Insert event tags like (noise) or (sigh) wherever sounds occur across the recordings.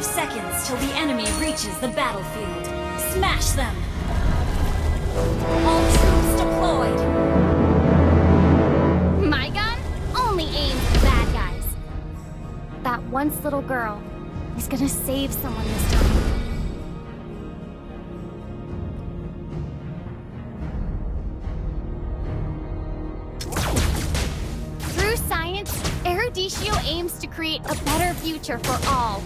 Five seconds till the enemy reaches the battlefield. Smash them! All troops deployed! My gun only aims at bad guys. That once little girl is gonna save someone this time. Through science, Eruditio aims to create a better future for all.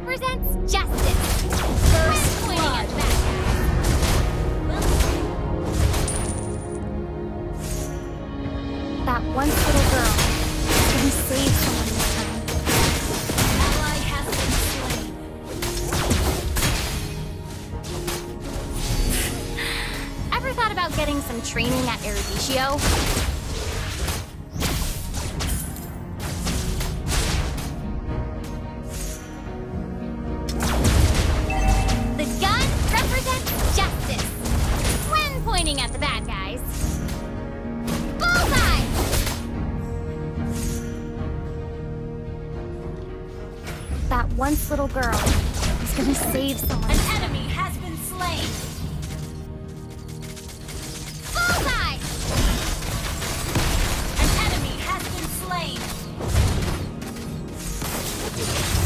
Represents justice. First guys. That once little girl gonna save someone this time. Ally has been slain. Ever thought about getting some training at Eruditio? You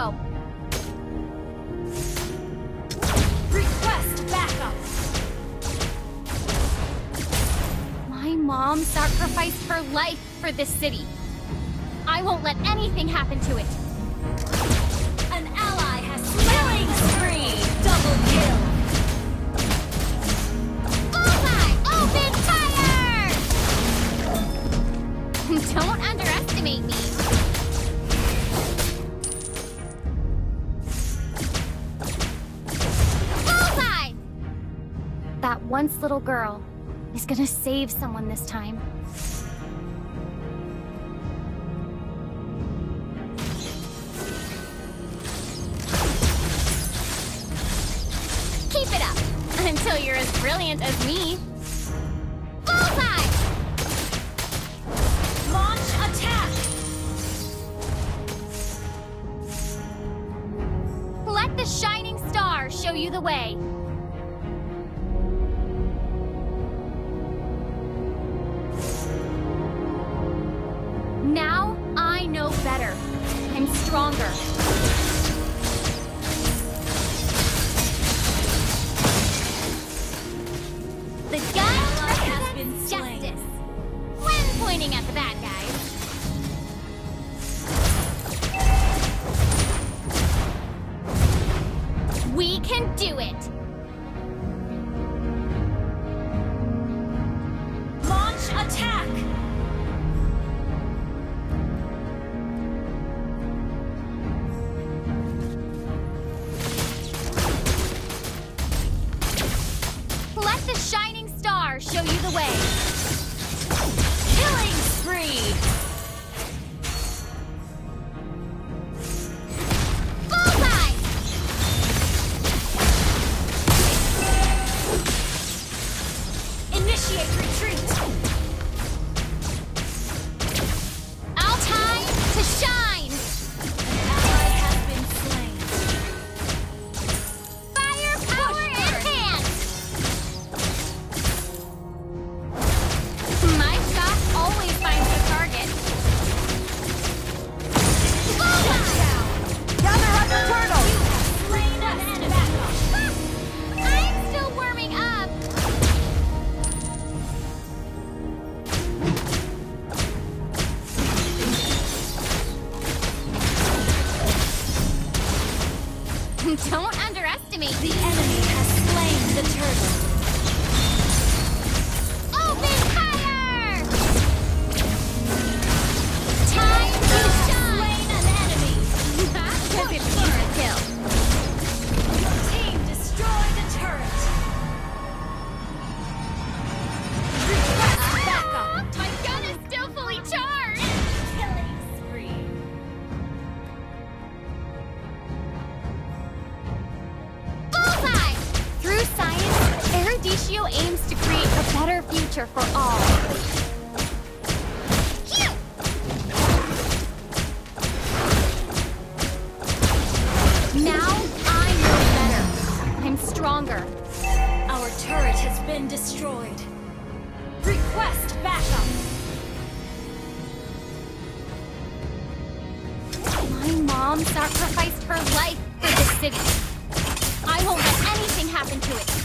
Request backup. My mom sacrificed her life for this city. I won't let anything happen to it. An ally has killing spree. Double kill. Bullseye! Open fire! (laughs) Don't underestimate me. That once little girl is gonna save someone this time. Keep it up until you're as brilliant as me. Bullseye! Launch attack. Let the shining star show you the way. Better. I'm stronger. Star been destroyed. Request backup! My mom sacrificed her life for this city. I won't let anything happen to it.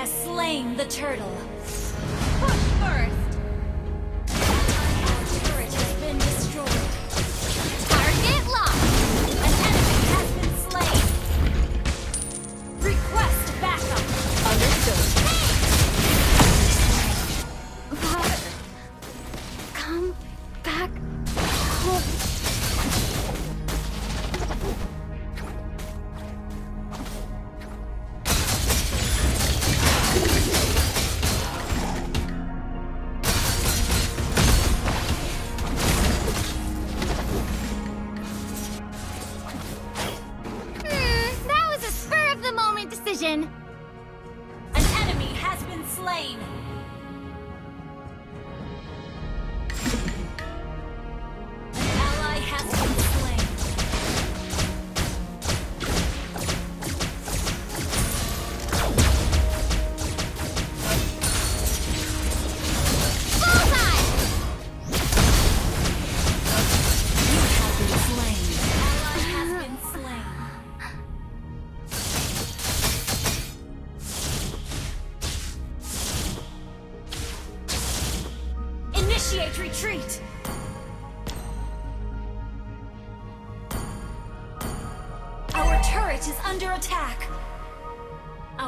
has slain the turtle. Push first! Turret has been destroyed. Target locked! An enemy has been slain. Request backup. Come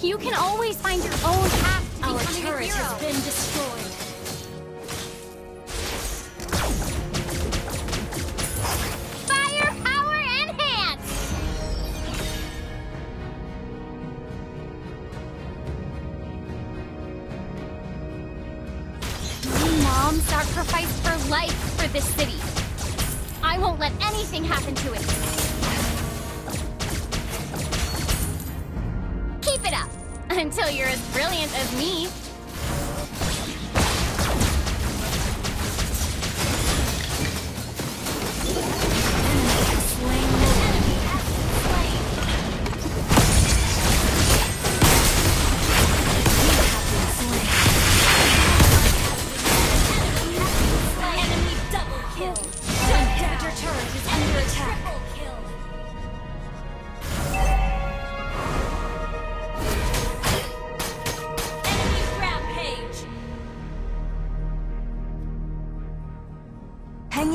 You can always find your own path to Our becoming a hero. Our turret has been destroyed.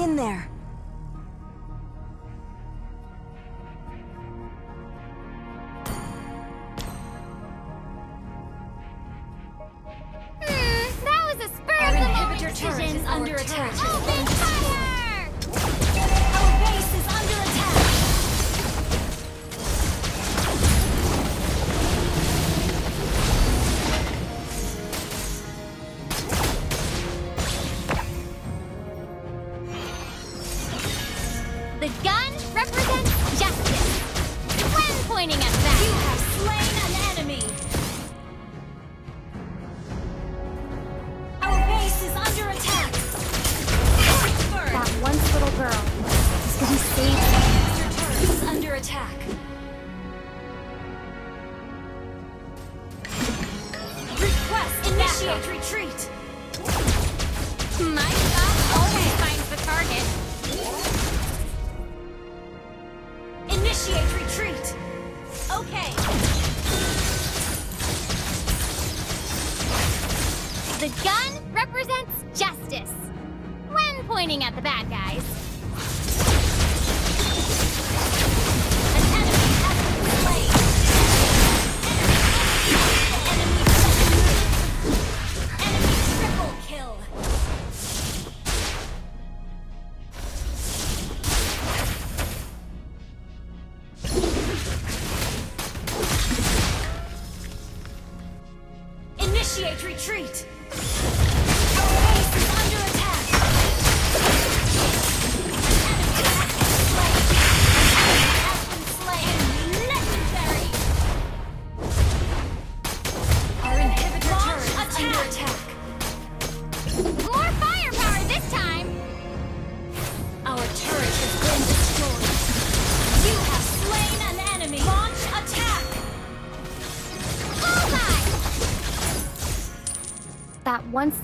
in there. The gun represents justice when pointing at the bad guys.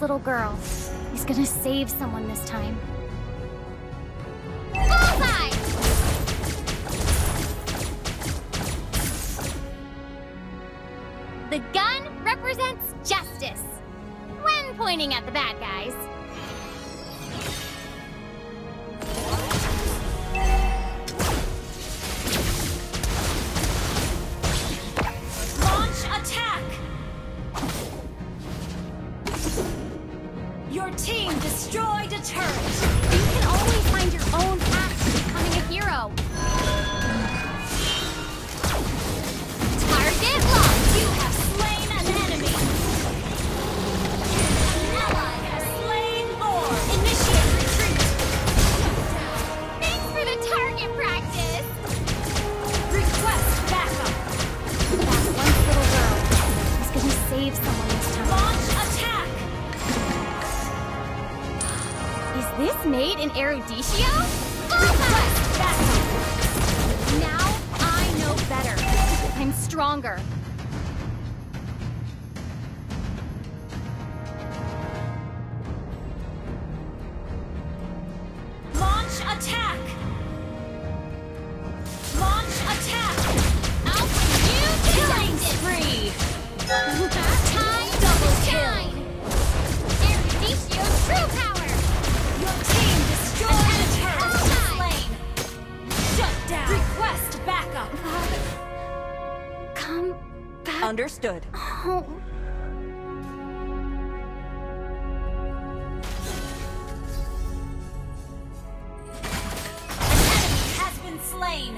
little girl. He's gonna save someone this time. The gun represents justice, when pointing at the bad guys. attack! Launch attack! Killing spree! (laughs) Time double kill! Release your true power! Your team destroyed! Request backup! Come back... Understood. Oh. slain.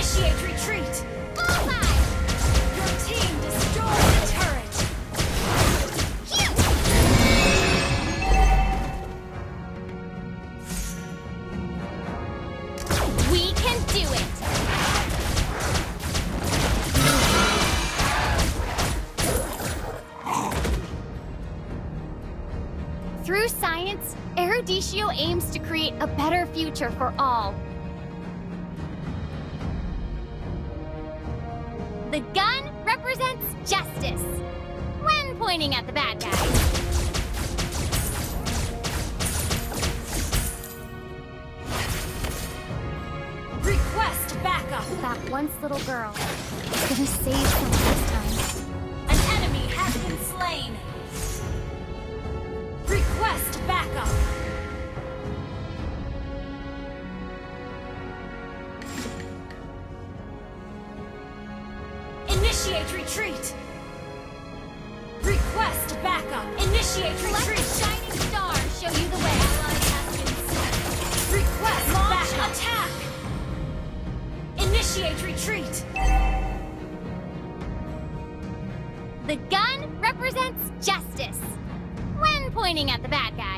Initiate retreat! Your team destroyed the turret! We can do it! Through science, Eruditio aims to create a better future for all. The gun represents justice when pointing at the bad guys. Request backup! That once little girl is gonna save someone this time. An enemy has been slain! Request backup! Backup! Initiate Let the retreat! shining star show you the way. Ally has been slain. Request Launch attack! Initiate retreat! The gun represents justice when pointing at the bad guys.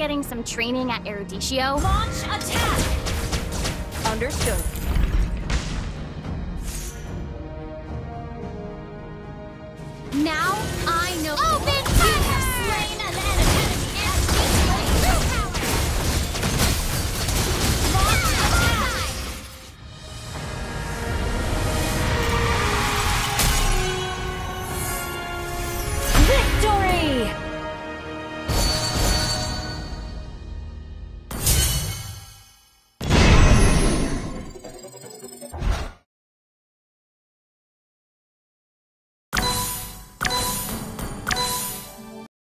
Getting some training at Eruditio? Launch attack! Understood. Now